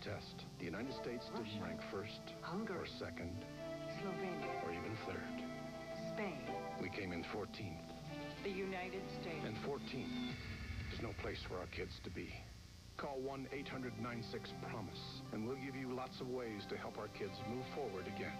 test. The United States didn't rank first Hungary. or second Slovenia. or even third. Spain. We came in 14th. The United States. And 14th There's no place for our kids to be. Call 1-800-96-PROMISE, and we'll give you lots of ways to help our kids move forward again.